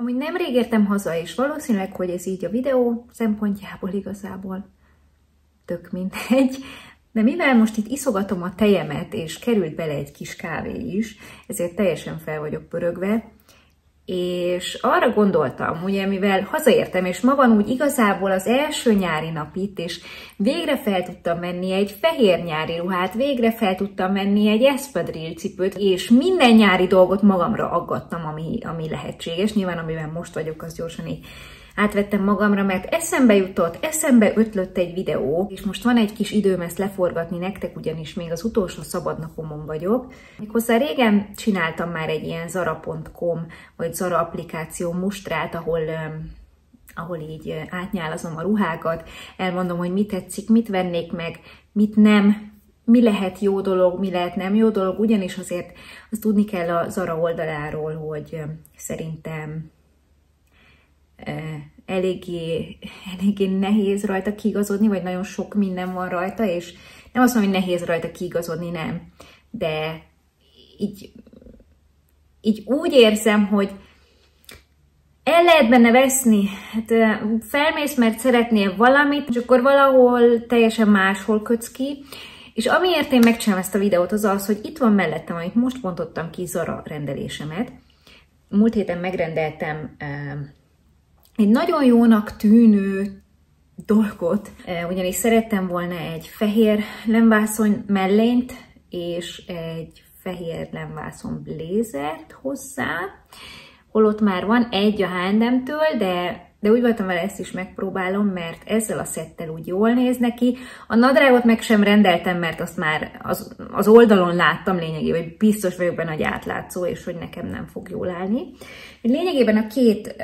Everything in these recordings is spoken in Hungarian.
Amúgy nemrég értem haza, és valószínűleg, hogy ez így a videó szempontjából igazából tök mindegy, de mivel most itt iszogatom a tejemet, és került bele egy kis kávé is, ezért teljesen fel vagyok pörögve, és arra gondoltam, ugye mivel hazaértem, és ma van úgy igazából az első nyári nap itt, és végre fel tudtam menni egy fehér nyári ruhát, végre fel tudtam menni egy espadrille cipőt, és minden nyári dolgot magamra aggattam, ami, ami lehetséges. Nyilván amiben most vagyok, az gyorsan így átvettem magamra, mert eszembe jutott, eszembe ötlött egy videó, és most van egy kis időm ezt leforgatni nektek, ugyanis még az utolsó szabadnapomon vagyok. Méghozzá régen csináltam már egy ilyen zara.com vagy Zara applikáció mustrát, ahol ahol így átnyálazom a ruhákat, elmondom, hogy mit tetszik, mit vennék meg, mit nem, mi lehet jó dolog, mi lehet nem jó dolog, ugyanis azért azt tudni kell a Zara oldaláról, hogy szerintem eléggé, eléggé nehéz rajta kiigazodni, vagy nagyon sok minden van rajta, és nem azt mondom, hogy nehéz rajta kiigazodni, nem. De így, így úgy érzem, hogy el lehet benne veszni. Hát felmész, mert szeretnél valamit, és akkor valahol teljesen máshol kötsz ki. És amiért én megcsinálom ezt a videót, az az, hogy itt van mellettem, amit most bontottam ki Zara rendelésemet. Múlt héten megrendeltem egy nagyon jónak tűnő dolgot, e, ugyanis szerettem volna egy fehér lemvászon mellényt és egy fehér lemvászon blézert hozzá, holott már van egy a H&M-től, de de úgy voltam vele, ezt is megpróbálom, mert ezzel a szettel úgy jól néz neki. A nadrágot meg sem rendeltem, mert azt már az, az oldalon láttam lényegében, hogy biztos vagyok benne, hogy átlátszó, és hogy nekem nem fog jól állni. Lényegében a két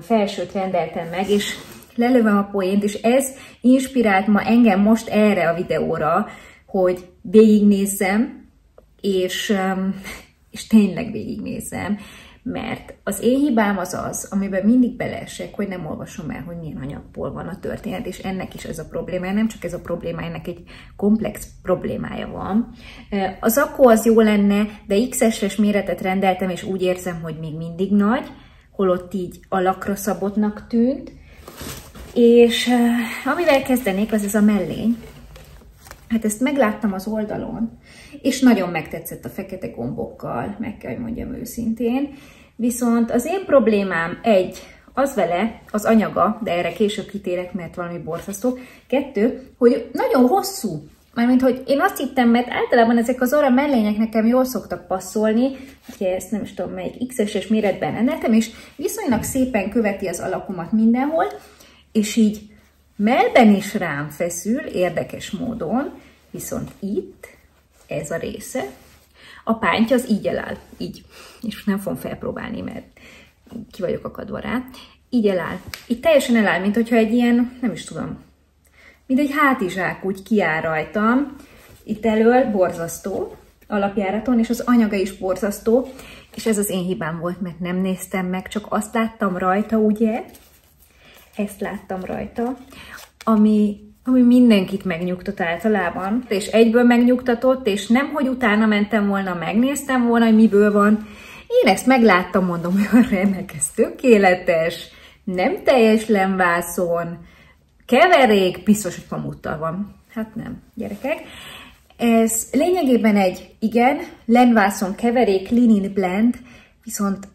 felsőt rendeltem meg, és lelövöm a poént, és ez inspirált ma engem most erre a videóra, hogy végignézzem, és, és tényleg végignézzem, mert az én hibám az az, amiben mindig beleesek, hogy nem olvasom el, hogy milyen anyagból van a történet, és ennek is ez a problémája, nem csak ez a probléma, ennek egy komplex problémája van. Az akkor az jó lenne, de XS-es méretet rendeltem, és úgy érzem, hogy még mindig nagy, holott így alakra szabottnak tűnt, és amivel kezdenék, az ez a mellény. Hát ezt megláttam az oldalon, és nagyon megtetszett a fekete gombokkal, meg kell, hogy mondjam őszintén. Viszont az én problémám egy, az vele, az anyaga, de erre később kitérek, mert valami borzasztó. Kettő, hogy nagyon hosszú. Mármint, hogy én azt hittem, mert általában ezek az orra mellények nekem jól szoktak passzolni, ugye ezt nem is tudom melyik XS-es méretben rendeltem, és viszonylag szépen követi az alakomat mindenhol, és így melben is rám feszül, érdekes módon, viszont itt ez a része, a pántja az így eláll, így. És nem fogom felpróbálni, mert ki vagyok akadva rá. Így eláll. Itt teljesen eláll, mint hogyha egy ilyen, nem is tudom, mint egy hátizsák úgy kiáll rajtam. Itt elől borzasztó alapjáraton, és az anyaga is borzasztó, és ez az én hibám volt, mert nem néztem meg, csak azt láttam rajta, ugye? Ezt láttam rajta, ami ami mindenkit megnyugtat általában, és egyből megnyugtatott, és nem, hogy utána mentem volna, megnéztem volna, hogy miből van. Én ezt megláttam, mondom, hogy remek, ez tökéletes, nem teljes lemvászon, keverék, biztos, hogy pamuttal van. Hát nem, gyerekek. Ez lényegében egy, igen, lenvászon keverék, linin blend, viszont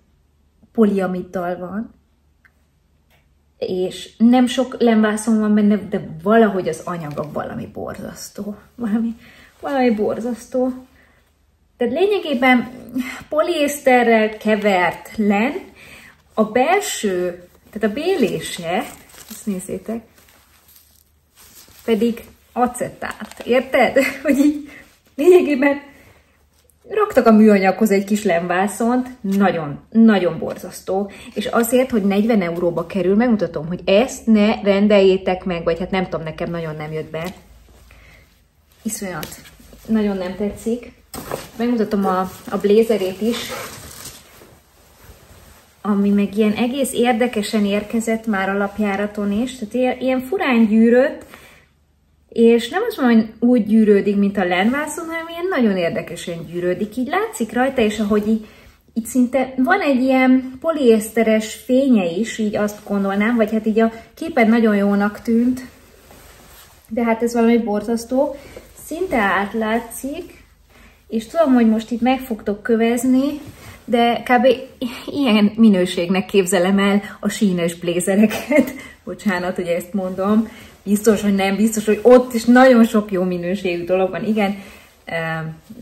poliamiddal van, és nem sok lemvászon van benne, de valahogy az anyaga valami borzasztó. Valami, valami borzasztó. Tehát lényegében poliészterrel kevert len, a belső, tehát a bélése, ezt nézzétek, pedig acetát, érted? Hogy így lényegében Raktak a műanyaghoz egy kis lemvászont, nagyon, nagyon borzasztó, és azért, hogy 40 euróba kerül, megmutatom, hogy ezt ne rendeljétek meg, vagy hát nem tudom, nekem nagyon nem jött be. Iszonyat. Nagyon nem tetszik. Megmutatom a, a blézerét is, ami meg ilyen egész érdekesen érkezett már alapjáraton is, tehát ilyen, ilyen furán gyűrött, és nem azt mondom, hogy úgy gyűrődik, mint a lenvászon, hanem ilyen nagyon érdekesen gyűrődik. Így látszik rajta, és ahogy így, itt szinte van egy ilyen poliészteres fénye is, így azt gondolnám, vagy hát így a képen nagyon jónak tűnt, de hát ez valami borzasztó. Szinte átlátszik, és tudom, hogy most itt meg fogtok kövezni, de kb. ilyen minőségnek képzelem el a sínes blézereket. Bocsánat, hogy ezt mondom. Biztos, hogy nem, biztos, hogy ott is nagyon sok jó minőségű dolog van. Igen,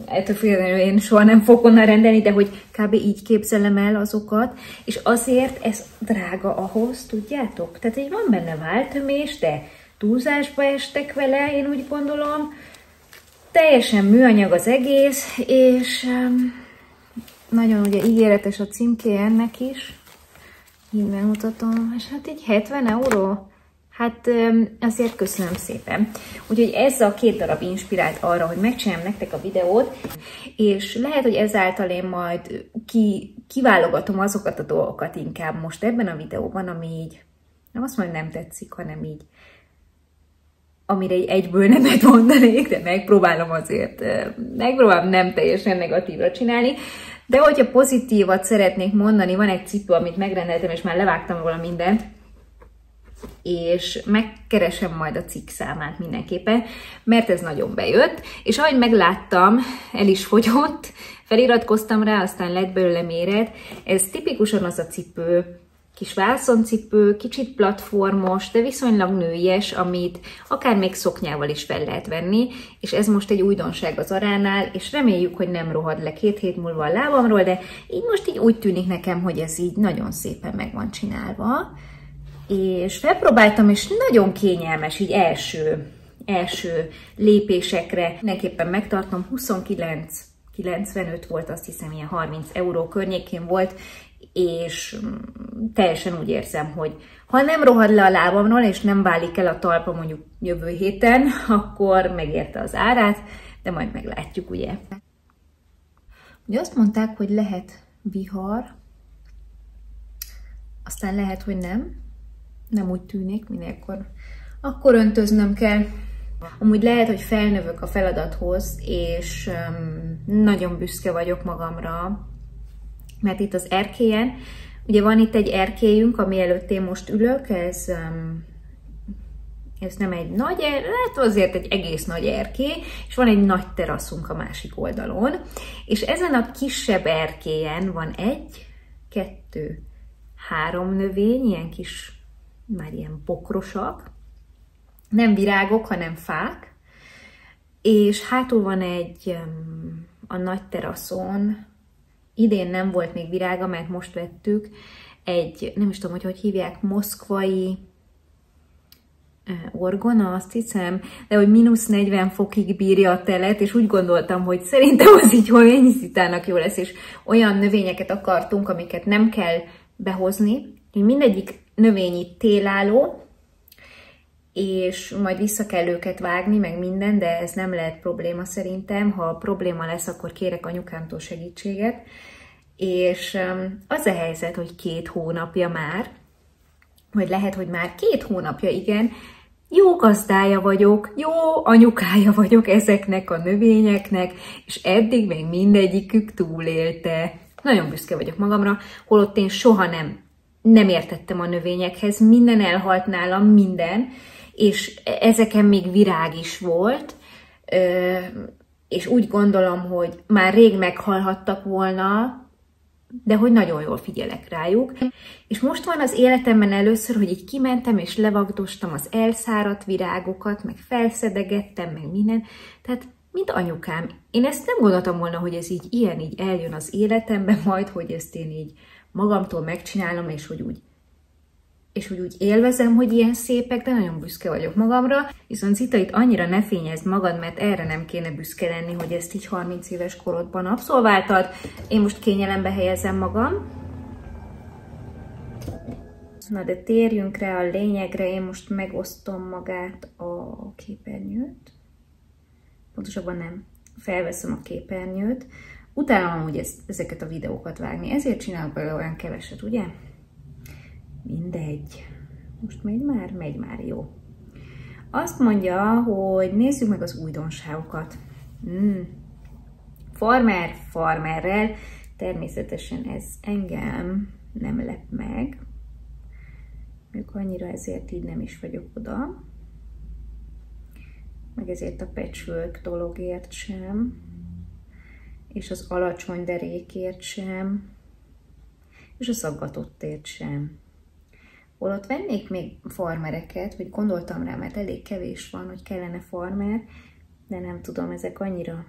ettől függetlenül én soha nem fogok onnan rendelni, de hogy kb. így képzelem el azokat, és azért ez drága ahhoz, tudjátok? Tehát így van benne váltömés, de túlzásba estek vele, én úgy gondolom. Teljesen műanyag az egész, és um, nagyon ugye ígéretes a címké ennek is. Innen mutatom, és hát így 70 euró. Hát azért köszönöm szépen. Úgyhogy ez a két darab inspirált arra, hogy megcsináljam nektek a videót, és lehet, hogy ezáltal én majd ki, kiválogatom azokat a dolgokat inkább most ebben a videóban, ami így, nem azt mondom, nem tetszik, hanem így, amire egy egyből nemet mondanék, de megpróbálom azért, megpróbálom nem teljesen negatívra csinálni, de hogyha pozitívat szeretnék mondani, van egy cipő, amit megrendeltem, és már levágtam róla mindent, és megkeresem majd a cikk számát mindenképpen, mert ez nagyon bejött, és ahogy megláttam, el is fogyott, feliratkoztam rá, aztán lett belőle méret, ez tipikusan az a cipő, kis válszoncipő, kicsit platformos, de viszonylag nőies, amit akár még szoknyával is fel lehet venni, és ez most egy újdonság az aránál, és reméljük, hogy nem rohad le két hét múlva a lábamról, de így most így úgy tűnik nekem, hogy ez így nagyon szépen meg van csinálva és felpróbáltam, és nagyon kényelmes, így első, első lépésekre. Mindenképpen megtartom, 29 95 volt, azt hiszem ilyen 30 euró környékén volt, és mm, teljesen úgy érzem, hogy ha nem rohad le a lábamról, és nem válik el a talpa mondjuk jövő héten, akkor megérte az árát, de majd meglátjuk, ugye. Ugye azt mondták, hogy lehet vihar, aztán lehet, hogy nem, nem úgy tűnik, minélkor akkor öntöznöm kell. Amúgy lehet, hogy felnövök a feladathoz, és nagyon büszke vagyok magamra, mert itt az erkélyen, ugye van itt egy erkélyünk, ami előtt én most ülök, ez, ez nem egy nagy, lehet azért egy egész nagy erkély, és van egy nagy teraszunk a másik oldalon, és ezen a kisebb erkélyen van egy, kettő, három növény, ilyen kis már ilyen pokrosak, nem virágok, hanem fák, és hátul van egy a nagy teraszon, idén nem volt még virága, mert most vettük, egy, nem is tudom, hogy hogy hívják, moszkvai orgona, azt hiszem, de hogy mínusz 40 fokig bírja a telet, és úgy gondoltam, hogy szerintem az így homényisztitának jó lesz, és olyan növényeket akartunk, amiket nem kell behozni, mindegyik növényi télálló, és majd vissza kell őket vágni, meg minden, de ez nem lehet probléma szerintem. Ha probléma lesz, akkor kérek anyukámtól segítséget. És um, az a helyzet, hogy két hónapja már, vagy lehet, hogy már két hónapja, igen, jó gazdája vagyok, jó anyukája vagyok ezeknek a növényeknek, és eddig még mindegyikük túlélte. Nagyon büszke vagyok magamra, holott én soha nem nem értettem a növényekhez, minden elhalt nálam, minden, és ezeken még virág is volt, és úgy gondolom, hogy már rég meghalhattak volna, de hogy nagyon jól figyelek rájuk. És most van az életemben először, hogy így kimentem és levagdostam az elszáradt virágokat, meg felszedegettem, meg minden. Tehát, mint anyukám. Én ezt nem gondoltam volna, hogy ez így ilyen így eljön az életembe, majd, hogy ezt én így magamtól megcsinálom, és hogy úgy és hogy úgy élvezem, hogy ilyen szépek, de nagyon büszke vagyok magamra. Viszont Zita, itt annyira ne fényezd magad, mert erre nem kéne büszke lenni, hogy ezt így 30 éves korodban abszolváltad. Én most kényelembe helyezem magam. Na de térjünk rá a lényegre, én most megosztom magát a képernyőt. Pontosabban nem, felveszem a képernyőt. Utálom amúgy ezt, ezeket a videókat vágni, ezért csinálok belőle olyan keveset, ugye? Mindegy. Most megy már? Megy már, jó. Azt mondja, hogy nézzük meg az újdonságokat. Mm. Farmer farmerrel Természetesen ez engem nem lep meg, még annyira ezért így nem is vagyok oda, meg ezért a patchwork dologért sem, és az alacsony derékért sem, és a szaggatottért sem. Holott vennék még farmereket, vagy gondoltam rá, mert elég kevés van, hogy kellene farmer, de nem tudom, ezek annyira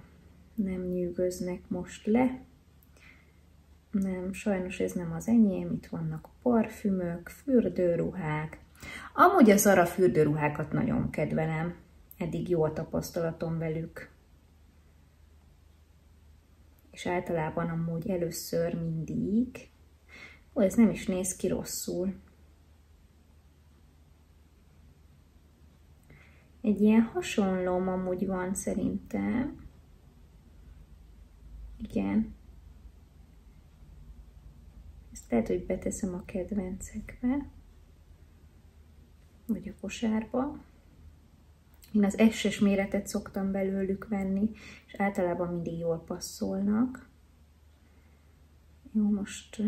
nem nyűgöznek most le. Nem, sajnos ez nem az enyém, itt vannak parfümök, fürdőruhák. Amúgy a Zara fürdőruhákat nagyon kedvelem, eddig jó a tapasztalatom velük. És általában amúgy először mindig, ó, ez nem is néz ki rosszul. Egy ilyen hasonló amúgy van szerintem. Igen. Ezt lehet, hogy beteszem a kedvencekbe, vagy a kosárba. Én az SS méretet szoktam belőlük venni, és általában mindig jól passzolnak. Jó, most...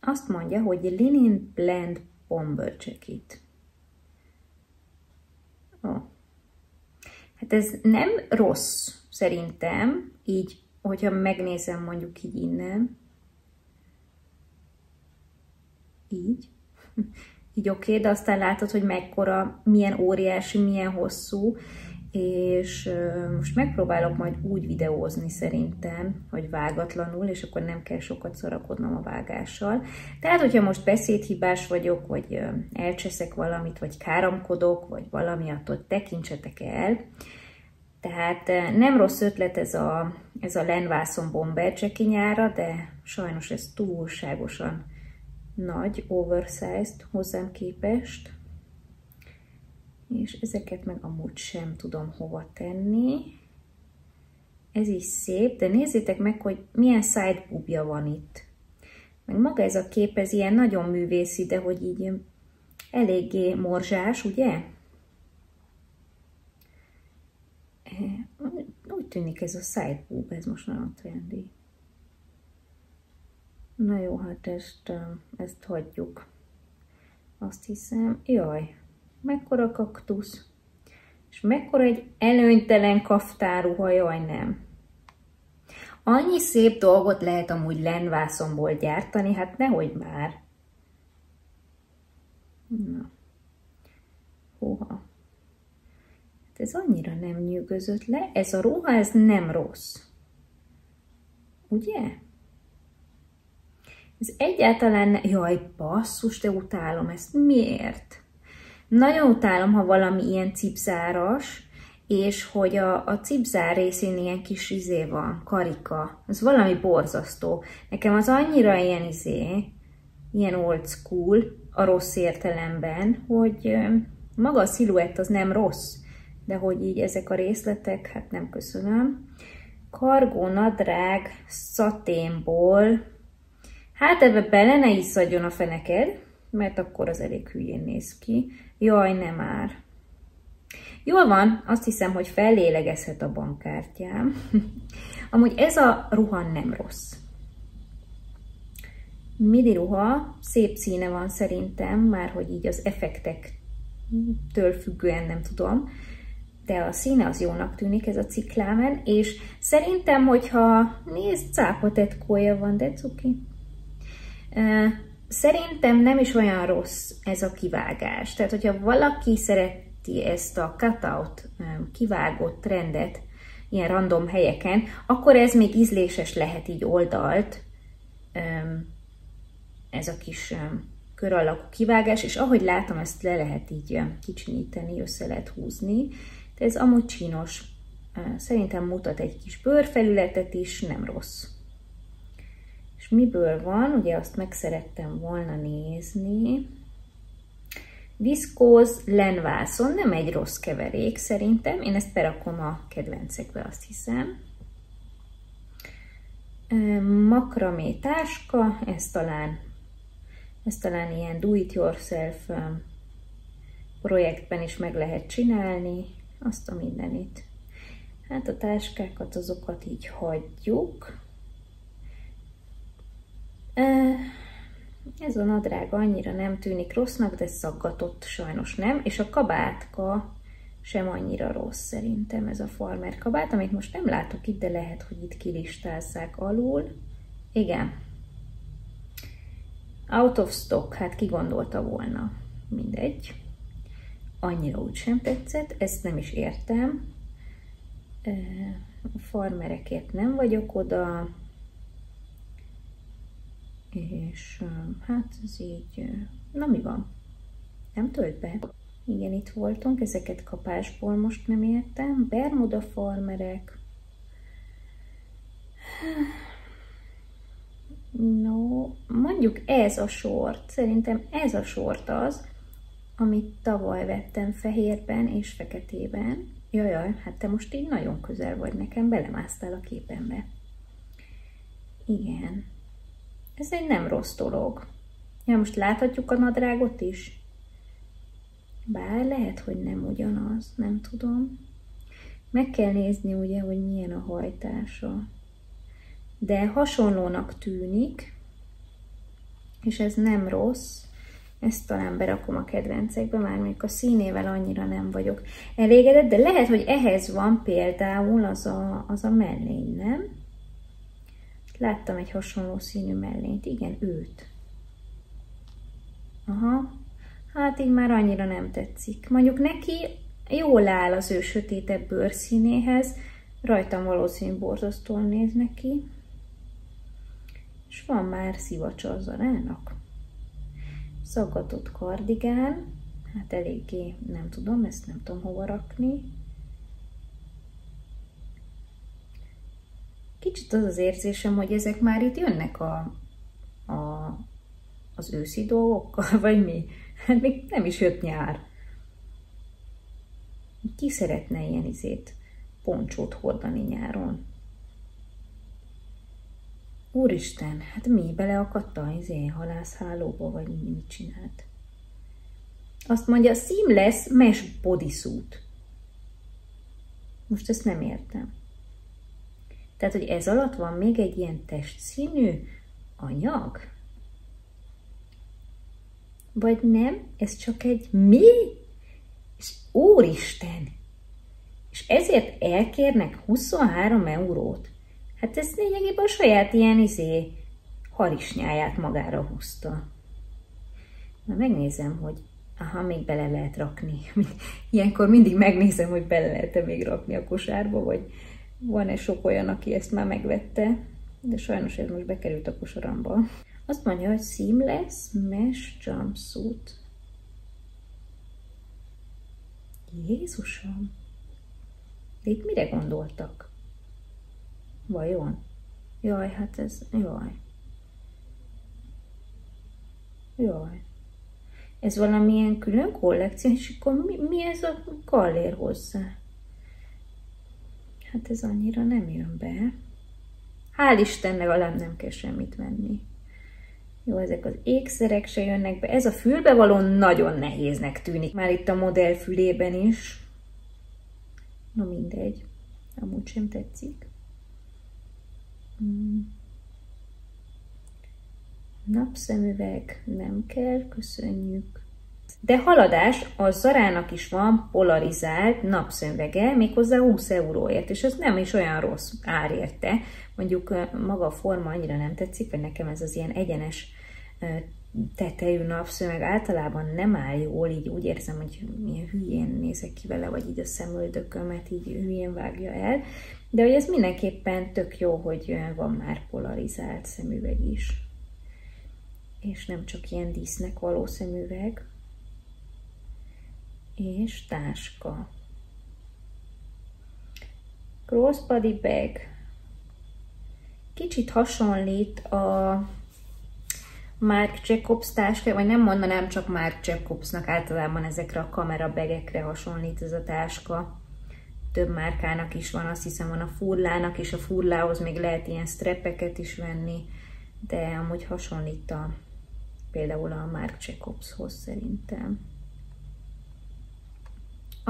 Azt mondja, hogy Linen Blend Bomber Jacket. Oh. Hát ez nem rossz, szerintem, így, hogyha megnézem mondjuk így innen. Így. Így oké, okay, de aztán látod, hogy mekkora, milyen óriási, milyen hosszú, és most megpróbálok majd úgy videózni szerintem, hogy vágatlanul, és akkor nem kell sokat szarakodnom a vágással. Tehát, hogyha most beszédhibás vagyok, vagy elcseszek valamit, vagy káramkodok, vagy valami, attól tekintsetek el. Tehát nem rossz ötlet ez a, ez a lenvászon bomber nyára, de sajnos ez túlságosan nagy, oversized hozzám képest és ezeket meg amúgy sem tudom hova tenni. Ez is szép, de nézzétek meg, hogy milyen sidebubja van itt. Meg maga ez a kép, ez ilyen nagyon művészi, de hogy így eléggé morzsás, ugye? Úgy tűnik ez a sideboob, ez most nagyon trendi. Na jó, hát ezt, ezt hagyjuk. Azt hiszem, jaj, mekkora kaktusz, és mekkora egy előnytelen kaftáruha, jaj nem. Annyi szép dolgot lehet amúgy lenvászomból gyártani, hát nehogy már. Na. Húha. Hát ez annyira nem nyűgözött le. Ez a ruha, ez nem rossz. Ugye? Ez egyáltalán ne... Jaj, basszus, de utálom ezt. Miért? Nagyon utálom, ha valami ilyen cipzáras, és hogy a, a cipzár részén ilyen kis izé van, karika. Ez valami borzasztó. Nekem az annyira ilyen izé, ilyen old school, a rossz értelemben, hogy maga a sziluett az nem rossz, de hogy így ezek a részletek, hát nem köszönöm. Kargó nadrág szaténból, hát ebbe bele ne iszadjon a feneked, mert akkor az elég hülyén néz ki. Jaj, nem már. Jól van, azt hiszem, hogy fellélegezhet a bankkártyám. Amúgy ez a ruha nem rossz. Midi ruha, szép színe van szerintem, már hogy így az effektektől függően nem tudom, de a színe az jónak tűnik ez a ciklámen, és szerintem, hogyha nézd, cápatetkója van, de cuki. Szerintem nem is olyan rossz ez a kivágás. Tehát, hogyha valaki szereti ezt a cutout kivágott trendet ilyen random helyeken, akkor ez még ízléses lehet így oldalt, ez a kis kör alakú kivágás, és ahogy látom, ezt le lehet így kicsinyíteni, össze lehet húzni, de ez amúgy csinos. Szerintem mutat egy kis bőrfelületet is, nem rossz miből van, ugye azt meg szerettem volna nézni. Viszkóz lenvászon, nem egy rossz keverék szerintem, én ezt berakom a kedvencekbe, azt hiszem. Makramé táska, ez talán, ez talán ilyen do-it-yourself projektben is meg lehet csinálni. azt a mindenit. Hát a táskákat, azokat így hagyjuk. Ez a nadrág annyira nem tűnik rossznak, de szaggatott sajnos nem, és a kabátka sem annyira rossz szerintem ez a farmer kabát, amit most nem látok itt, de lehet, hogy itt kilistázzák alul. Igen. Out of stock, hát ki gondolta volna. Mindegy. Annyira úgy sem tetszett, ezt nem is értem. A farmerekért nem vagyok oda, és hát ez így, na mi van? Nem tölt be? Igen, itt voltunk, ezeket kapásból most nem értem. Bermuda farmerek. No, mondjuk ez a sort, szerintem ez a sort az, amit tavaly vettem fehérben és feketében. Jajaj, hát te most így nagyon közel vagy nekem, belemásztál a képembe. Igen. Ez egy nem rossz dolog. Ja, most láthatjuk a nadrágot is? Bár lehet, hogy nem ugyanaz, nem tudom. Meg kell nézni ugye, hogy milyen a hajtása. De hasonlónak tűnik, és ez nem rossz. Ezt talán berakom a kedvencekbe, már még a színével annyira nem vagyok elégedett, de lehet, hogy ehhez van például az a, az a mellény, nem? Láttam egy hasonló színű mellényt, igen, őt. Aha, hát így már annyira nem tetszik. Mondjuk neki jól áll az ő sötétebb bőrszínéhez, rajtam valószínű borzasztóan néz neki. És van már szivacsa az arának. Szaggatott kardigán, hát eléggé nem tudom, ezt nem tudom hova rakni. Kicsit az az érzésem, hogy ezek már itt jönnek a, a, az őszi dolgokkal, vagy mi? Hát még nem is jött nyár. Ki szeretne ilyen izét, poncsót hordani nyáron? Úristen, hát mi beleakadt a izé halászhálóba, vagy mi mit csinált? Azt mondja, seamless mesh bodysuit. Most ezt nem értem. Tehát, hogy ez alatt van még egy ilyen testszínű anyag? Vagy nem? Ez csak egy mi? És úristen! És ezért elkérnek 23 eurót. Hát ez lényegében a saját ilyen izé harisnyáját magára húzta. Na megnézem, hogy aha, még bele lehet rakni. Ilyenkor mindig megnézem, hogy bele lehet-e még rakni a kosárba, vagy van-e sok olyan, aki ezt már megvette, de sajnos ez most bekerült a kosaramba. Azt mondja, hogy seamless mesh jumpsuit. Jézusom! De itt mire gondoltak? Vajon? Jaj, hát ez... Jaj. Jaj. Ez valamilyen külön kollekció, és akkor mi, mi ez a kallér hozzá? Hát ez annyira nem jön be. Hál' Isten, legalább nem kell semmit venni. Jó, ezek az ékszerek se jönnek be. Ez a fülbevaló nagyon nehéznek tűnik. Már itt a modell fülében is. Na mindegy. Amúgy sem tetszik. Hmm. Napszemüveg nem kell, köszönjük. De haladás, a Zarának is van polarizált napszemüvege, méghozzá 20 euróért, és ez nem is olyan rossz ár érte. Mondjuk maga a forma annyira nem tetszik, vagy nekem ez az ilyen egyenes tetejű napszemüveg általában nem áll jól, így úgy érzem, hogy milyen hülyén nézek ki vele, vagy így a szemöldökömet így hülyén vágja el. De hogy ez mindenképpen tök jó, hogy van már polarizált szemüveg is. És nem csak ilyen dísznek való szemüveg és táska. Crossbody bag. Kicsit hasonlít a Mark Jacobs táska, vagy nem mondanám csak Mark Jacobsnak, általában ezekre a kamerabegekre hasonlít ez a táska. Több márkának is van, azt hiszem van a furlának, és a furlához még lehet ilyen strepeket is venni, de amúgy hasonlít a, például a Mark Jacobshoz szerintem.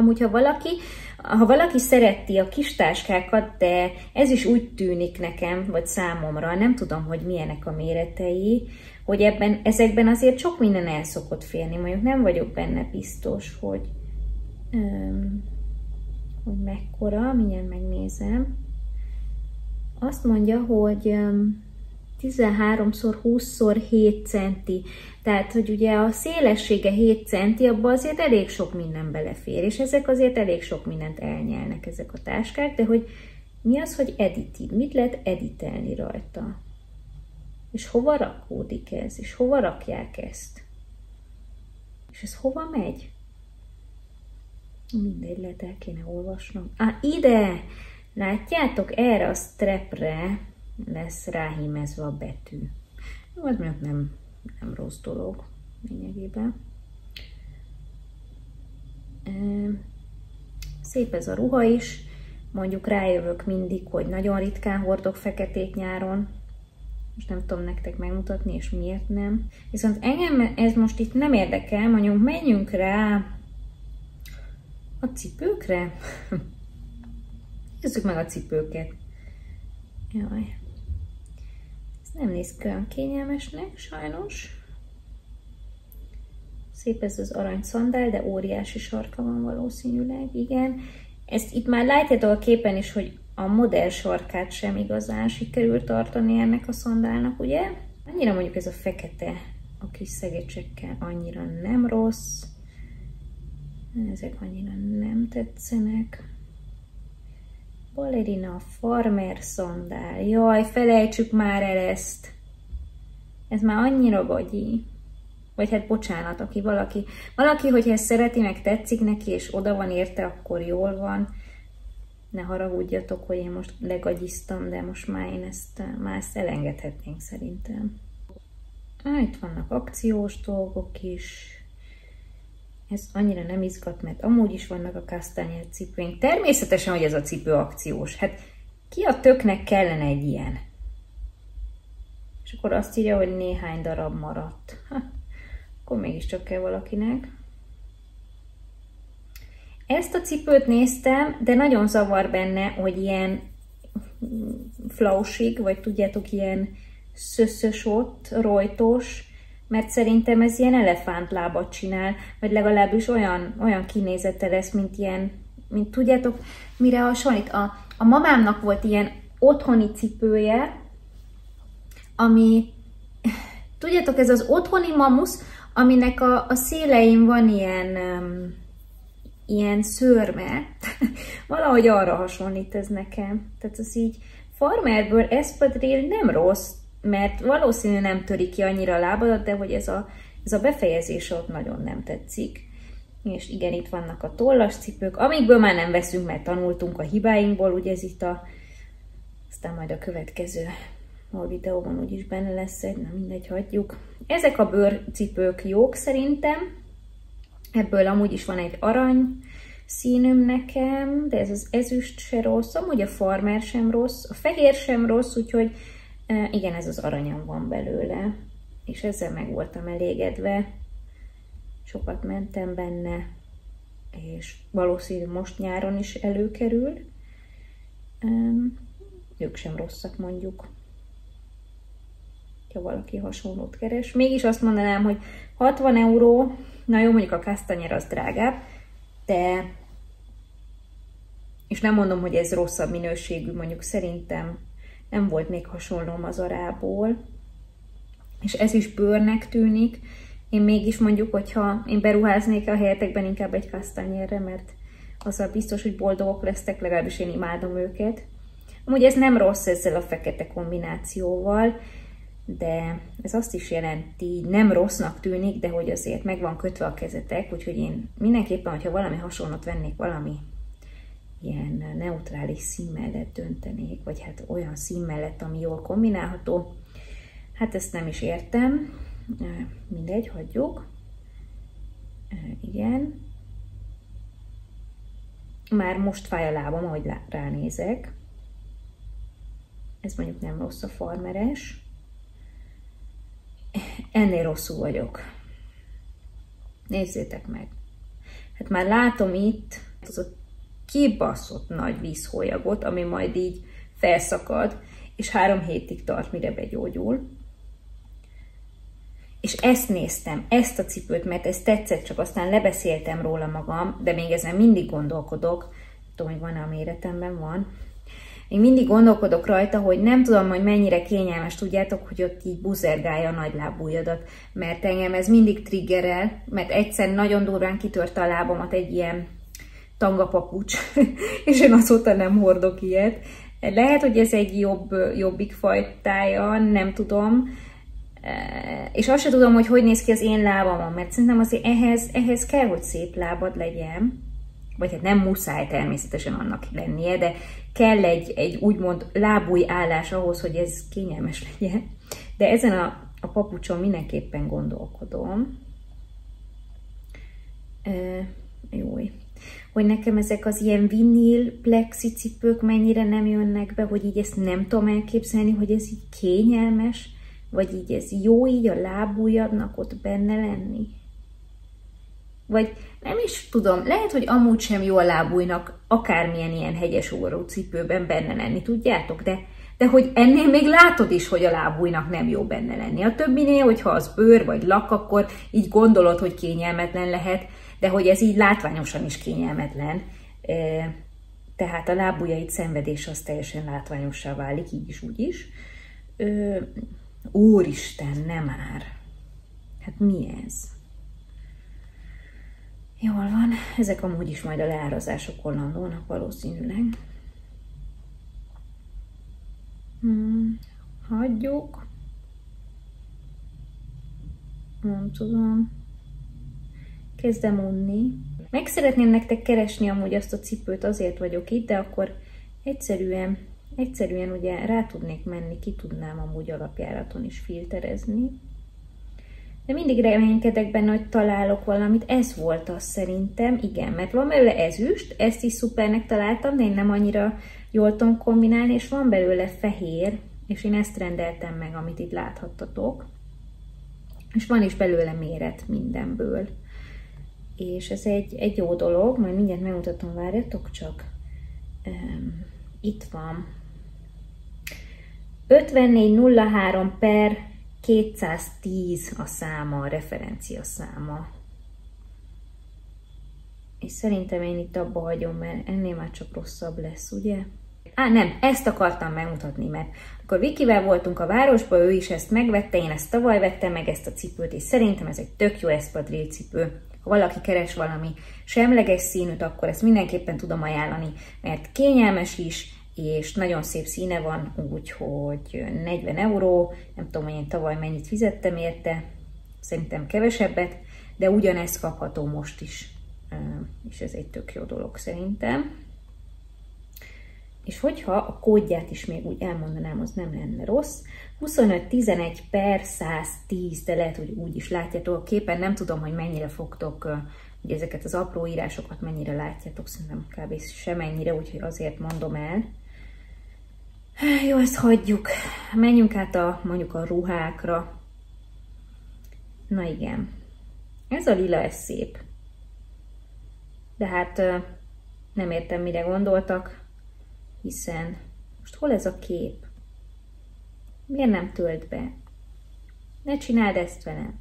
Amúgy, ha valaki, ha valaki szereti a kis táskákat, de ez is úgy tűnik nekem, vagy számomra, nem tudom, hogy milyenek a méretei, hogy ebben, ezekben azért sok minden el szokott férni. Mondjuk nem vagyok benne biztos, hogy, um, hogy mekkora, mindjárt megnézem. Azt mondja, hogy um, 13x20x 7 centi. Tehát, hogy ugye a szélessége 7 centi, abban azért elég sok minden belefér, és ezek azért elég sok mindent elnyelnek ezek a táskák, de hogy mi az, hogy editív? Mit lehet editelni rajta? És hova rakódik ez? És hova rakják ezt? És ez hova megy? Mindegy, lehet el kéne olvasnom. Á, ide! Látjátok, erre a strepre lesz ráhímezve a betű. Jó, ez mondjuk nem, nem rossz dolog lényegében. Szép ez a ruha is, mondjuk rájövök mindig, hogy nagyon ritkán hordok feketét nyáron, most nem tudom nektek megmutatni, és miért nem. Viszont engem ez most itt nem érdekel, mondjuk menjünk rá a cipőkre. Nézzük meg a cipőket. Jaj. Nem néz ki olyan kényelmesnek, sajnos. Szép ez az arany szandál, de óriási sarka van valószínűleg, igen. Ezt itt már látjátok a képen is, hogy a modell sarkát sem igazán sikerült tartani ennek a szandálnak, ugye? Annyira mondjuk ez a fekete a kis szegecsekkel annyira nem rossz. Ezek annyira nem tetszenek. Ballerina farmer szandál. Jaj, felejtsük már el ezt. Ez már annyira gagyi. Vagy hát bocsánat, aki valaki, valaki, hogyha ezt szereti, meg tetszik neki, és oda van érte, akkor jól van. Ne haragudjatok, hogy én most legagyiztam, de most már én ezt, már ezt elengedhetnénk szerintem. Ah, itt vannak akciós dolgok is ez annyira nem izgat, mert amúgy is vannak a kasztányér cipőink. Természetesen, hogy ez a cipő akciós. Hát ki a töknek kellene egy ilyen? És akkor azt írja, hogy néhány darab maradt. Ha, akkor mégiscsak kell valakinek. Ezt a cipőt néztem, de nagyon zavar benne, hogy ilyen flausig, vagy tudjátok, ilyen szöszös ott, rojtos, mert szerintem ez ilyen elefántlábat csinál, vagy legalábbis olyan, olyan kinézete lesz, mint ilyen, mint tudjátok, mire hasonlít. A, a mamámnak volt ilyen otthoni cipője, ami, tudjátok, ez az otthoni mamusz, aminek a, a szélein van ilyen, um, ilyen szörme, valahogy arra hasonlít ez nekem. Tehát az így farmerből espadrille nem rossz, mert valószínű nem töri ki annyira a lábadat, de hogy ez a, ez a befejezés ott nagyon nem tetszik. És igen, itt vannak a tollas cipők, amikből már nem veszünk, mert tanultunk a hibáinkból, ugye ez itt a... Aztán majd a következő a videóban úgyis benne lesz egy, na mindegy, hagyjuk. Ezek a bőrcipők jók szerintem. Ebből amúgy is van egy arany színöm nekem, de ez az ezüst se rossz, amúgy a farmer sem rossz, a fehér sem rossz, úgyhogy igen, ez az aranyam van belőle, és ezzel meg voltam elégedve. Sokat mentem benne, és valószínű most nyáron is előkerül. Ők sem rosszak mondjuk, ha valaki hasonlót keres. Mégis azt mondanám, hogy 60 euró, na jó, mondjuk a kasztanyer az drágább, de és nem mondom, hogy ez rosszabb minőségű, mondjuk szerintem nem volt még hasonlóm az arából, és ez is bőrnek tűnik. Én mégis mondjuk, hogyha én beruháznék a helyetekben inkább egy kasztányérre, mert azzal biztos, hogy boldogok lesztek, legalábbis én imádom őket. Amúgy ez nem rossz ezzel a fekete kombinációval, de ez azt is jelenti, nem rossznak tűnik, de hogy azért meg van kötve a kezetek, úgyhogy én mindenképpen, hogyha valami hasonlót vennék, valami ilyen neutrális szín mellett döntenék, vagy hát olyan szín mellett, ami jól kombinálható. Hát ezt nem is értem. Mindegy, hagyjuk. Igen. Már most fáj a lábam, ahogy ránézek. Ez mondjuk nem rossz a farmeres. Ennél rosszul vagyok. Nézzétek meg. Hát már látom itt, Az a kibaszott nagy vízhólyagot, ami majd így felszakad, és három hétig tart, mire begyógyul. És ezt néztem, ezt a cipőt, mert ez tetszett, csak aztán lebeszéltem róla magam, de még ezen mindig gondolkodok, tudom, hogy van-e a méretemben, van, még mindig gondolkodok rajta, hogy nem tudom, hogy mennyire kényelmes, tudjátok, hogy ott így buzergálja a nagy lábújadat, mert engem ez mindig triggerel, mert egyszer nagyon durván kitörte a lábamat egy ilyen tangapapucs, és én azóta nem hordok ilyet. Lehet, hogy ez egy jobb, jobbik fajtája, nem tudom, és azt sem tudom, hogy hogy néz ki az én lábamon, mert szerintem azért ehhez, ehhez kell, hogy szép lábad legyen, vagy hát nem muszáj természetesen annak lennie, de kell egy, egy úgymond lábúj állás ahhoz, hogy ez kényelmes legyen. De ezen a, a papucson mindenképpen gondolkodom. E, jó. Hogy nekem ezek az ilyen vinil plexi cipők mennyire nem jönnek be, hogy így ezt nem tudom elképzelni, hogy ez így kényelmes, vagy így ez jó így a lábújadnak ott benne lenni. Vagy nem is tudom, lehet, hogy amúgy sem jó a lábújnak akármilyen ilyen hegyes óró cipőben benne lenni, tudjátok? De, de hogy ennél még látod is, hogy a lábújnak nem jó benne lenni. A többinél, hogyha az őr vagy lak, akkor így gondolod, hogy kényelmetlen lehet, de hogy ez így látványosan is kényelmetlen. Tehát a lábujjait szenvedés az teljesen látványossá válik, így is, úgy is. Úristen, nem már! Hát mi ez? Jól van, ezek amúgy is majd a leárazásokon landolnak valószínűleg. Hmm, hagyjuk. Nem tudom. Kezdem unni. Meg szeretném nektek keresni amúgy azt a cipőt, azért vagyok itt, de akkor egyszerűen, egyszerűen ugye rá tudnék menni, ki tudnám amúgy alapjáraton is filterezni de mindig reménykedek benne, hogy találok valamit. Ez volt az szerintem, igen, mert van belőle ezüst, ezt is szupernek találtam, de én nem annyira jól tudom kombinálni, és van belőle fehér, és én ezt rendeltem meg, amit itt láthattatok. És van is belőle méret mindenből. És ez egy, egy jó dolog, majd mindjárt megmutatom, várjatok csak. Um, itt van. 5403 per 210 a száma, a referencia száma. És szerintem én itt abba hagyom, mert ennél már csak rosszabb lesz, ugye? Á, nem, ezt akartam megmutatni, mert akkor Vikivel voltunk a városba, ő is ezt megvette, én ezt tavaly vettem meg ezt a cipőt, és szerintem ez egy tök jó espadrille cipő. Ha valaki keres valami semleges színűt, akkor ezt mindenképpen tudom ajánlani, mert kényelmes is, és nagyon szép színe van, úgyhogy 40 euró, nem tudom, hogy én tavaly mennyit fizettem érte, szerintem kevesebbet, de ugyanezt kapható most is, és ez egy tök jó dolog szerintem. És hogyha a kódját is még úgy elmondanám, az nem lenne rossz. 25-11 per 110, de lehet, hogy úgy is látjátok a képen, nem tudom, hogy mennyire fogtok, hogy ezeket az apró írásokat mennyire látjátok, szerintem kb. semennyire, úgyhogy azért mondom el. Jó, ezt hagyjuk. Menjünk át a, mondjuk a ruhákra. Na igen. Ez a lila, ez szép. De hát nem értem, mire gondoltak, hiszen most hol ez a kép? Miért nem tölt be? Ne csináld ezt velem.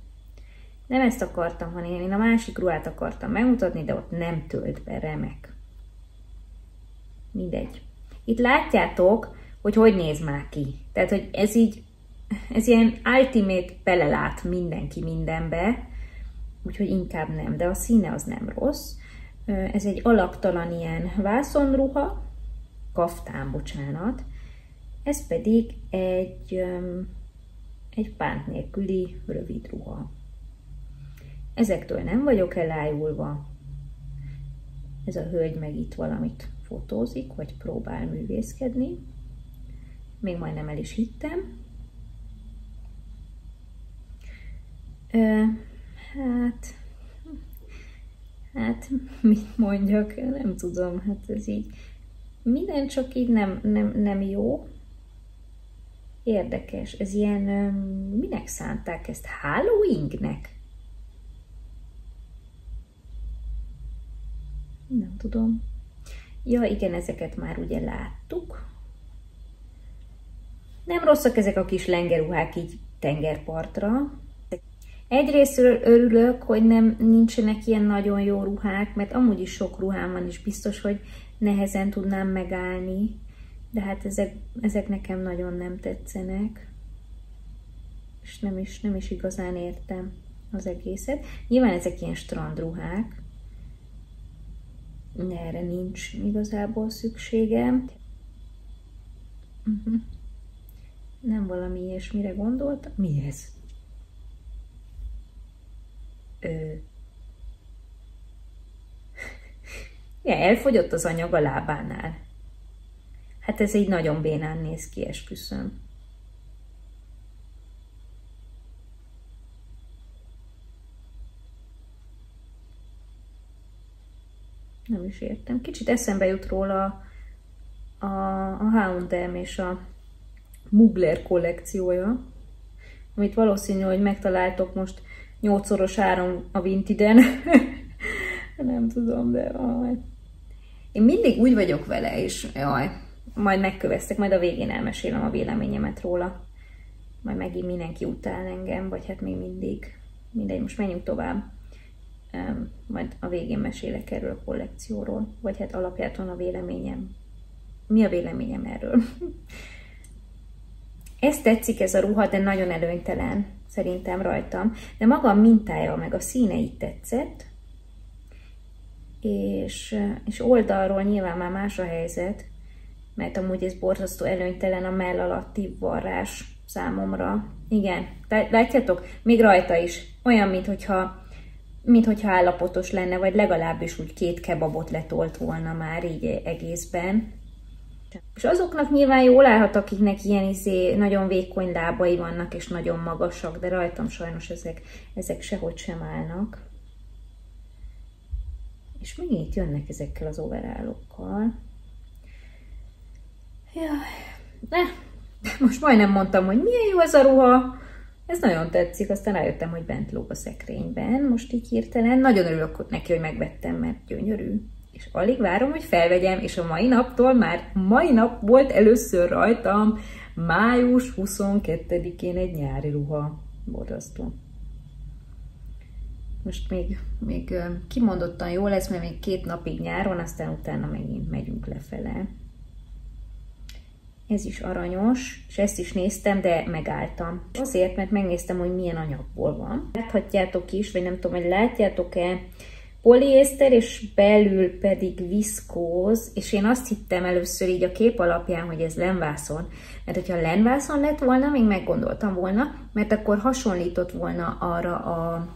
Nem ezt akartam, hanem én a másik ruhát akartam megmutatni, de ott nem tölt be, remek. Mindegy. Itt látjátok, hogy hogy néz már ki. Tehát, hogy ez így, ez ilyen ultimate belelát mindenki mindenbe, úgyhogy inkább nem, de a színe az nem rossz. Ez egy alaptalan ilyen vászonruha, kaftán, bocsánat, ez pedig egy, egy pánt nélküli rövid ruha. Ezektől nem vagyok elájulva. Ez a hölgy meg itt valamit fotózik, vagy próbál művészkedni még majdnem el is hittem. Ö, hát, hát, mit mondjak, nem tudom, hát ez így, minden csak így nem, nem, nem jó. Érdekes, ez ilyen, minek szánták ezt? Halloweennek? Nem tudom. Ja, igen, ezeket már ugye láttuk. Nem rosszak ezek a kis lengeruhák így tengerpartra. Egyrészt örülök, hogy nem nincsenek ilyen nagyon jó ruhák, mert amúgy is sok ruhám van, és biztos, hogy nehezen tudnám megállni, de hát ezek, ezek nekem nagyon nem tetszenek, és nem is, nem is igazán értem az egészet. Nyilván ezek ilyen strandruhák, de erre nincs igazából szükségem. Uh-huh. Nem valami ilyesmire gondoltam. Mi ez? Ö... ja, elfogyott az anyag a lábánál. Hát ez így nagyon bénán néz ki, esküszöm. Nem is értem. Kicsit eszembe jut róla a, a H&M és a Mugler kollekciója, amit valószínű, hogy megtaláltok most nyolcszoros áron a Vintiden. Nem tudom, de. Én mindig úgy vagyok vele, és jaj, majd megkövesztek, majd a végén elmesélem a véleményemet róla. Majd megint mindenki utál engem, vagy hát még mindig. Mindegy, most menjünk tovább. Majd a végén mesélek erről a kollekcióról, vagy hát alapjáton a véleményem. Mi a véleményem erről? Ez tetszik ez a ruha, de nagyon előnytelen szerintem rajtam. De maga a mintája, meg a színe így tetszett. És, és oldalról nyilván már más a helyzet, mert amúgy ez borzasztó előnytelen a mell alatti varrás számomra. Igen, látjátok? Még rajta is. Olyan, mintha mint hogyha állapotos lenne, vagy legalábbis úgy két kebabot letolt volna már így egészben. És azoknak nyilván jól állhat, akiknek ilyen izé, nagyon vékony lábai vannak, és nagyon magasak, de rajtam sajnos ezek, ezek sehogy sem állnak. És megint jönnek ezekkel az overállokkal. Jaj, ne, most majdnem mondtam, hogy milyen jó ez a ruha. Ez nagyon tetszik, aztán rájöttem, hogy bent lóg a szekrényben, most így hirtelen. Nagyon örülök neki, hogy megvettem, mert gyönyörű és alig várom, hogy felvegyem, és a mai naptól már mai nap volt először rajtam május 22-én egy nyári ruha. Borzasztó. Most még, még kimondottan jó lesz, mert még két napig nyáron, aztán utána megint megyünk lefele. Ez is aranyos, és ezt is néztem, de megálltam. Azért, mert megnéztem, hogy milyen anyagból van. Láthatjátok is, vagy nem tudom, hogy látjátok-e, poliészter, és belül pedig viszkóz, és én azt hittem először így a kép alapján, hogy ez lenvászon, mert hogyha lenvászon lett volna, még meggondoltam volna, mert akkor hasonlított volna arra a,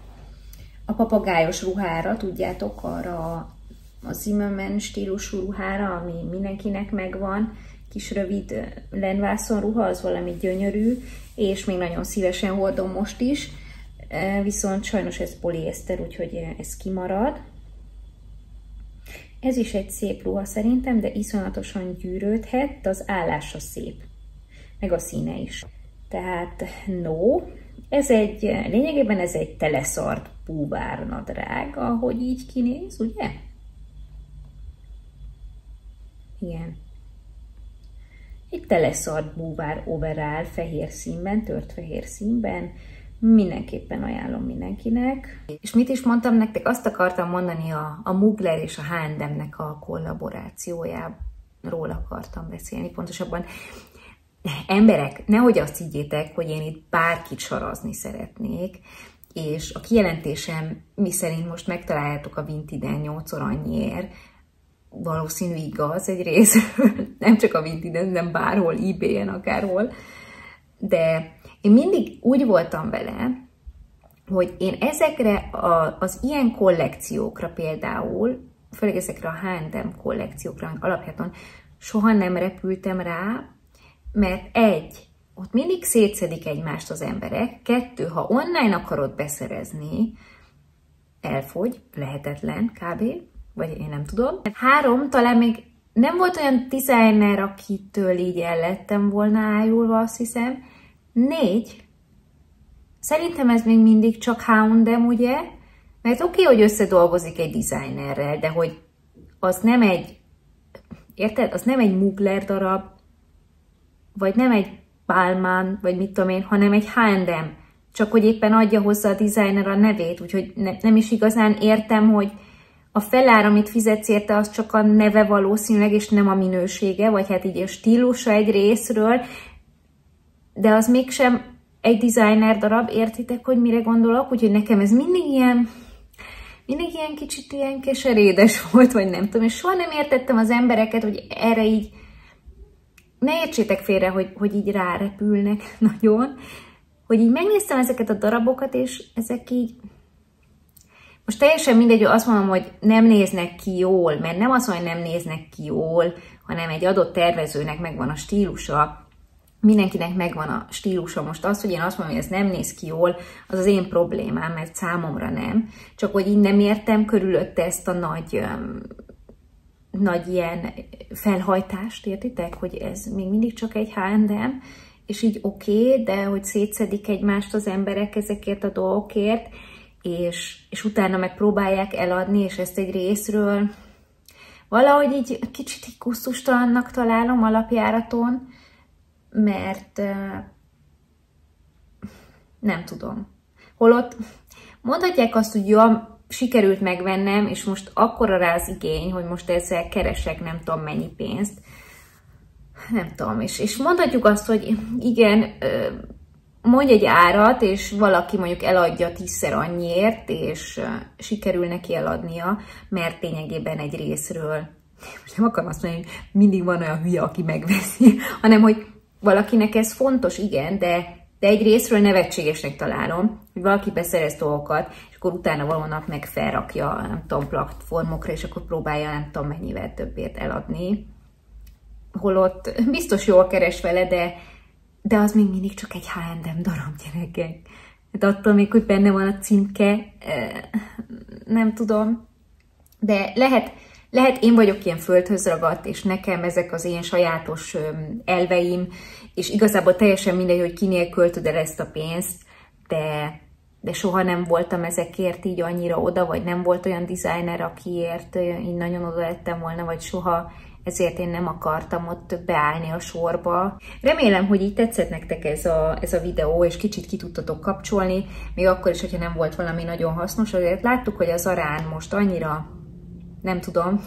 a papagájos ruhára, tudjátok, arra a, Zimmermann stílusú ruhára, ami mindenkinek megvan, kis rövid lenvászon ruha, az valami gyönyörű, és még nagyon szívesen hordom most is, viszont sajnos ez poliészter, úgyhogy ez kimarad. Ez is egy szép ruha szerintem, de iszonyatosan gyűrődhet, az állása szép, meg a színe is. Tehát no, ez egy, lényegében ez egy teleszart búvárnadrág, ahogy így kinéz, ugye? Igen. Egy teleszart búvár overall fehér színben, tört fehér színben, mindenképpen ajánlom mindenkinek. És mit is mondtam nektek? Azt akartam mondani a, a Mugler és a H&M-nek a kollaborációjáról akartam beszélni. Pontosabban emberek, nehogy azt higgyétek, hogy én itt bárkit sarazni szeretnék, és a kijelentésem, mi szerint most megtaláljátok a Vintiden 8 annyiért, valószínű igaz egy rész, nem csak a Vintiden, nem bárhol, ebay-en, akárhol, de én mindig úgy voltam vele, hogy én ezekre a, az ilyen kollekciókra például, főleg ezekre a H&M kollekciókra, amik alapjáton soha nem repültem rá, mert egy, ott mindig szétszedik egymást az emberek, kettő, ha online akarod beszerezni, elfogy, lehetetlen kb., vagy én nem tudom. Három, talán még nem volt olyan designer, akitől így ellettem volna ájulva, azt hiszem, Négy. Szerintem ez még mindig csak H&M, ugye? Mert oké, okay, hogy összedolgozik egy designerrel, de hogy az nem egy, érted? Az nem egy Mugler darab, vagy nem egy Balmain, vagy mit tudom én, hanem egy H&M. Csak hogy éppen adja hozzá a designer a nevét, úgyhogy ne, nem is igazán értem, hogy a felár, amit fizetsz érte, az csak a neve valószínűleg, és nem a minősége, vagy hát így a stílusa egy részről, de az mégsem egy designer darab, értitek, hogy mire gondolok? Úgyhogy nekem ez mindig ilyen, mindig ilyen kicsit ilyen keserédes volt, vagy nem tudom, és soha nem értettem az embereket, hogy erre így, ne értsétek félre, hogy, hogy így rárepülnek nagyon, hogy így megnéztem ezeket a darabokat, és ezek így, most teljesen mindegy, azt mondom, hogy nem néznek ki jól, mert nem az, hogy nem néznek ki jól, hanem egy adott tervezőnek megvan a stílusa, mindenkinek megvan a stílusa. Most az, hogy én azt mondom, hogy ez nem néz ki jól, az az én problémám, mert számomra nem. Csak hogy így nem értem körülötte ezt a nagy, nagy ilyen felhajtást, értitek? Hogy ez még mindig csak egy H&M, és így oké, okay, de hogy szétszedik egymást az emberek ezekért a dolgokért, és, és utána megpróbálják eladni, és ezt egy részről valahogy így kicsit így kusztustalannak találom alapjáraton, mert nem tudom. Holott mondhatják azt, hogy jó, sikerült megvennem, és most akkora rá az igény, hogy most ezzel keresek nem tudom mennyi pénzt. Nem tudom, és, és mondhatjuk azt, hogy igen, mondj egy árat, és valaki mondjuk eladja tízszer annyiért, és sikerül neki eladnia, mert lényegében egy részről, most nem akarom azt mondani, hogy mindig van olyan hülye, aki megveszi, hanem hogy valakinek ez fontos, igen, de, de egy részről nevetségesnek találom, hogy valaki beszerez dolgokat, és akkor utána valónak meg felrakja, nem tudom, platformokra, és akkor próbálja nem tudom mennyivel többért eladni. Holott biztos jól keres vele, de, de az még mindig csak egy H&M darab gyerekek. Hát attól még, hogy benne van a címke, nem tudom. De lehet, lehet én vagyok ilyen földhöz ragadt, és nekem ezek az én sajátos elveim, és igazából teljesen mindegy, hogy kinél költöd el ezt a pénzt, de, de soha nem voltam ezekért így annyira oda, vagy nem volt olyan designer, akiért így nagyon oda lettem volna, vagy soha ezért én nem akartam ott beállni a sorba. Remélem, hogy így tetszett nektek ez a, ez a videó, és kicsit ki tudtatok kapcsolni, még akkor is, hogyha nem volt valami nagyon hasznos, azért láttuk, hogy az arán most annyira, nem tudom,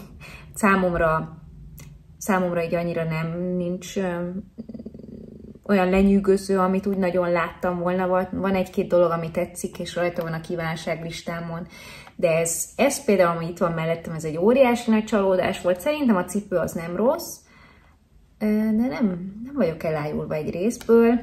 számomra, számomra így annyira nem nincs olyan lenyűgöző, amit úgy nagyon láttam volna. Van egy-két dolog, ami tetszik, és rajta van a kívánságlistámon, de ez, ez például, ami itt van mellettem, ez egy óriási nagy csalódás volt. Szerintem a cipő az nem rossz, de nem, nem vagyok elájulva egy részből,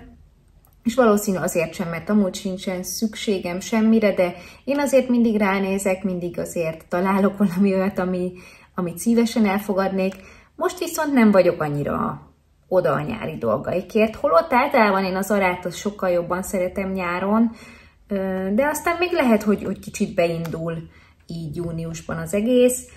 és valószínű azért sem, mert amúgy sincsen szükségem semmire, de én azért mindig ránézek, mindig azért találok valami olyat, ami, amit szívesen elfogadnék. Most viszont nem vagyok annyira oda a nyári dolgaikért, holott általában én az arátot sokkal jobban szeretem nyáron, de aztán még lehet, hogy, hogy kicsit beindul így júniusban az egész.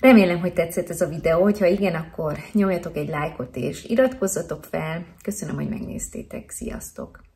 Remélem, hogy tetszett ez a videó, hogyha igen, akkor nyomjatok egy lájkot és iratkozzatok fel. Köszönöm, hogy megnéztétek. Sziasztok!